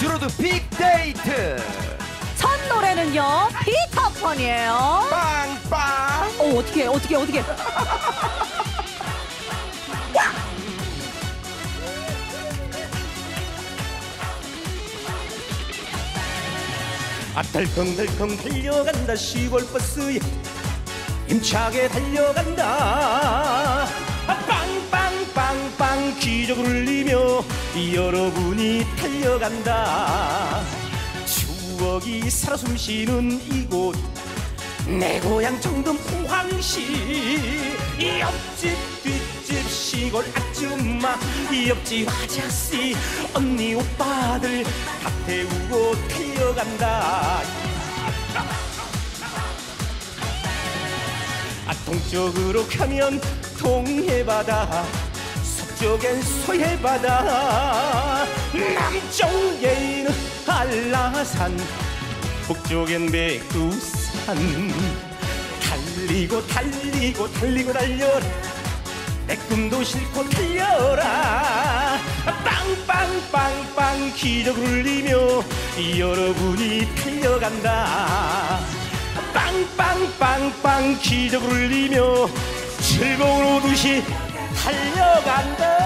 주로드 빅데이트 첫 노래는요 피터펀이에요. 빵빵 어 어떻게 어떻게 어떻게? 아 덜컹덜컹 달려간다 시골 버스에 힘차게 달려간다. 아 빵빵빵빵 기적을 울리며 여러분이 달려간다. 추억이 살아 숨쉬는 이곳 내 고향 정든 포항시. 이 옆집 뒷집 시골 아줌마 이 옆집 아저씨 언니 오빠들 다 태우고 달려간다 아 동쪽으로 가면 동해바다 서쪽엔 서해바다. 남쪽에는 한라산 북쪽엔 백두산. 달리고 달리고 달리고 달려라. 내 꿈도 싣고 달려라. 빵빵빵빵 기적을 울리며 여러분이 달려간다 빵빵빵빵 기적을 울리며 즐거운 오듯이 달려간다!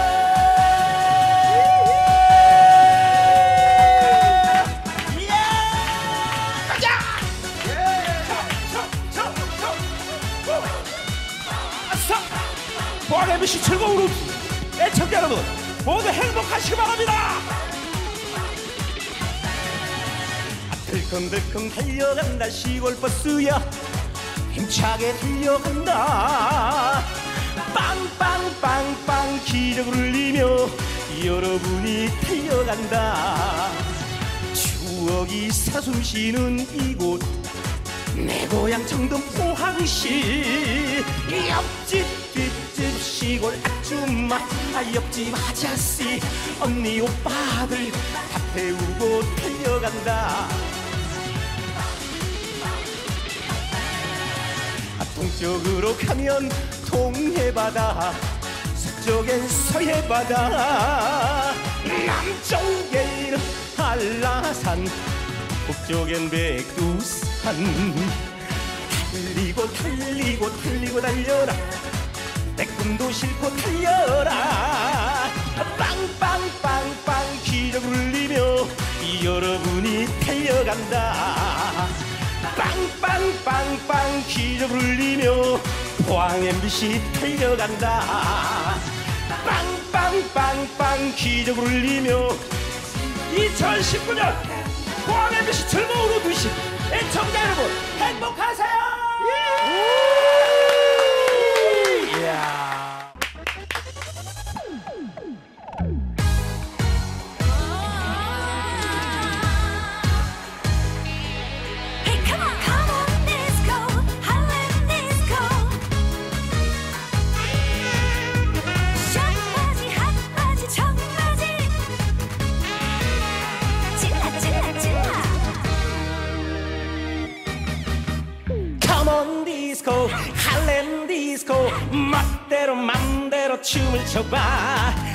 보안 MC 즐거운 루 애청자 여러분 모두 행복하시기 바랍니다 들컹들컹 달려간다. 시골 버스야. 힘차게 달려간다. 빵빵빵빵 기적을 울리며 여러분이 달려간다. 추억이 사숨 쉬는 이곳 내 고향 청도 포항시. 옆집 뒷집 시골 아줌마 아 옆집 아저씨 언니 오빠들 다 태우고 달려간다 아, 동쪽으로 가면 동해바다 서쪽엔 서해바다. 남쪽에는 한라산 북쪽엔 백두산. 달리고 달리고 달리고 달려라. 내 꿈도 싣고 달려라. 빵빵빵빵 기적을 울리며 여러분이 달려간다 빵빵빵빵 기적을 울리며 포항 MBC 달려간다. 빵빵빵빵 기적을 울리며 2019년 할렘 디스코 멋대로 맘대로 춤을 춰봐.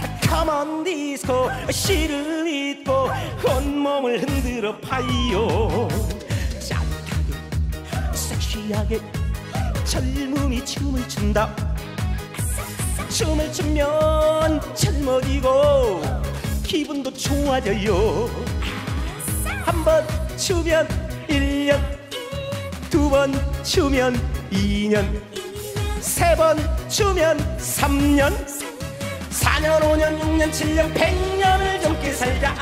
On disco 실을 잊고 온몸을 흔들어 봐요. 짜릿하게 섹시하게 젊음이 춤을 춘다. 춤을 추면 젊어지고 기분도 좋아져요. 한번 추면 1년 두번 추면 2년 세 번 추면 3년 4년 5년 6년 7년 100년을 젊게 살자.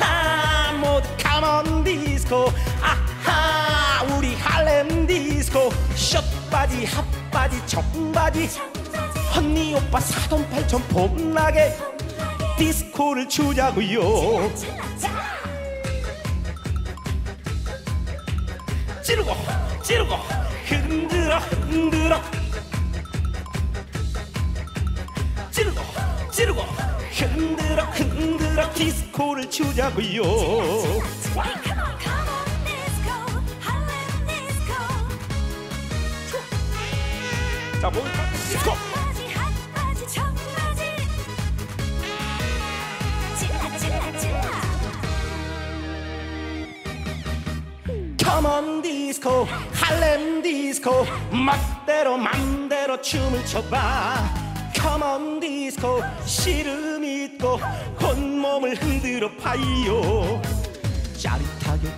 아하 모두 카몬 디스코 아하 우리 할렘 디스코. 숏바지 핫바지 청바지. 언니 오빠 사돈 팔촌 봄나게 디스코를 추자고요. 찌르고 찌르고 흔들어 흔들어. 찌르고 찌르고 흔들어 흔들어. 디스코를 추자고요. 자 몸을 디스코. Come on, 디스코 할렘 디스코. 멋대로 맘대로 춤을 춰봐. 컴온 디스코. 씨름 있고 온몸을 흔들어 봐요. 짜릿하게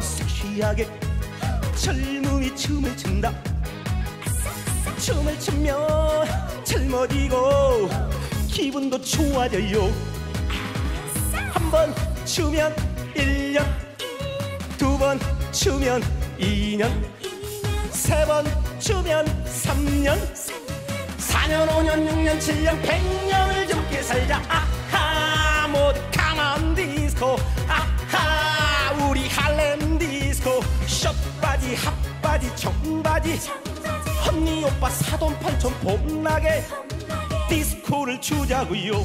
섹시하게 젊음이 춤을 춘다. 춤을 추면 젊어지고 기분도 좋아져요. 한 번 추면 1년 두 번 추면 2년 세번 추면 3년 4년 5년 6년 7년 100년을 젊게 살자. 아하 모두 가만 디스코. 아하 우리 할렘 디스코. 숏바지 핫바지 청바지. 언니 오빠 사돈 팔촌 봄나게 디스코를 추자고요.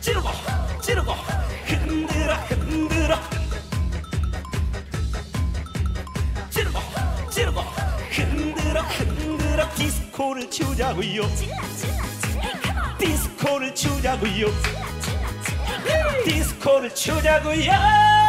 찌르고 찌르고 흔들어 흔들어. 찌르고 찌르고. 흔들어 흔들어. 디스코를 추자고요. 디스코를 추자고요. 디스코를 추자고요